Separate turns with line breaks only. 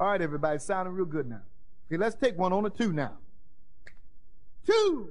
All right, everybody, sounding real good now. Okay, let's take one on a two now. Two.